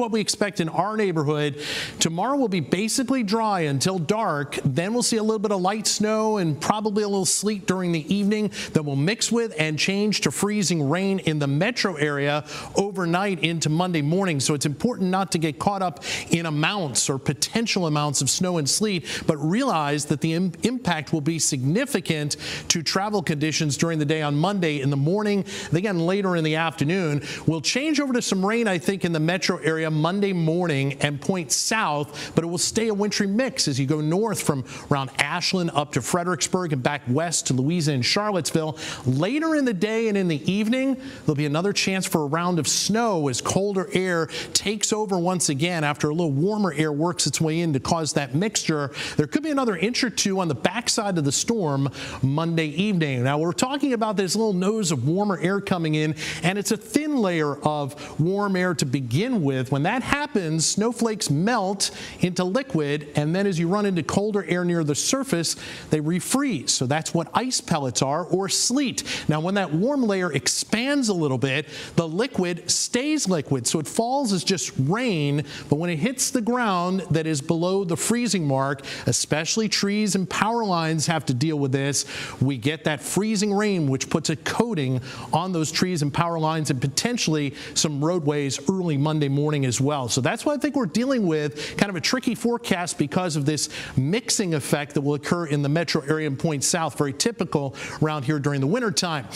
what we expect in our neighborhood. Tomorrow will be basically dry until dark. Then we'll see a little bit of light snow and probably a little sleet during the evening that will mix with and change to freezing rain in the metro area overnight into Monday morning. So it's important not to get caught up in amounts or potential amounts of snow and sleet, but realize that the Im impact will be significant to travel conditions during the day on Monday in the morning. Again, later in the afternoon, we'll change over to some rain, I think, in the metro area Monday morning and point south, but it will stay a wintry mix as you go north from around Ashland up to Fredericksburg and back west to Louisa and Charlottesville. Later in the day and in the evening, there'll be another chance for a round of snow as colder air takes over once again after a little warmer air works its way in to cause that mixture. There could be another inch or two on the backside of the storm Monday evening. Now, we're talking about this little nose of warmer air coming in, and it's a thin layer of warm air to begin with. When that happens, snowflakes melt into liquid, and then as you run into colder air near the surface, they refreeze. So that's what ice pellets are, or sleet. Now, when that warm layer expands a little bit, the liquid stays liquid. So it falls as just rain, but when it hits the ground that is below the freezing mark, especially trees and power lines have to deal with this, we get that freezing rain, which puts a coating on those trees and power lines and potentially some roadways early Monday morning as well. So that's why I think we're dealing with kind of a tricky forecast because of this mixing effect that will occur in the metro area and point south, very typical around here during the winter time.